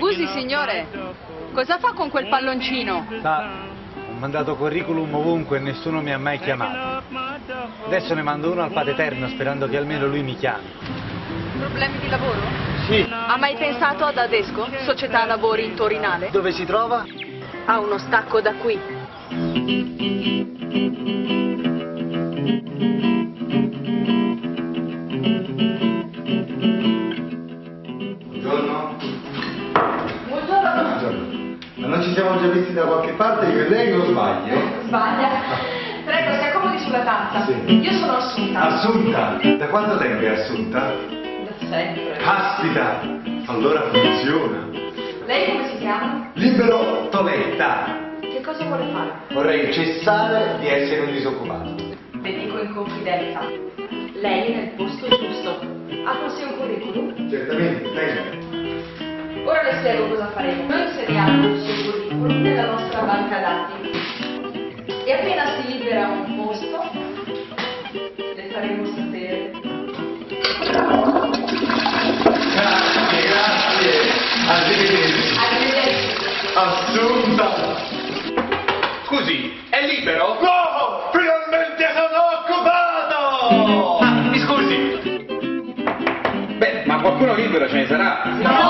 Scusi signore, cosa fa con quel palloncino? Sa, ho mandato curriculum ovunque e nessuno mi ha mai chiamato. Adesso ne mando uno al Padre Eterno sperando che almeno lui mi chiami. Problemi di lavoro? Sì. Ha mai pensato ad Adesco, società lavori in Torinale? Dove si trova? A uno stacco da qui. Ci siamo già visti da qualche parte? Io e lei o sbaglio? Sbaglia. Prego, si accomodi sulla tazza. Sì. Io sono Assunta. Assunta! Da quanto tempo è assunta? Da sempre. Caspita! Allora funziona. Lei come si chiama? Libero Toletta! Che cosa vuole fare? Vorrei cessare di essere un disoccupato. Le dico in confidenza. Lei è nel posto giusto. Ha con sé un curriculum? Certamente, prego. Ora le spiego cosa faremo. Noi inseriamo nella nostra banca dati. E appena si libera un posto, le faremo sapere. Grazie, grazie! Arrivederci! Arrivederci. Assunta! Scusi, è libero? No! Finalmente sono occupato! Ah, mi scusi. Beh, ma qualcuno libero ce ne sarà. No!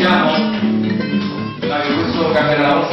piano, ma che questo cambierà la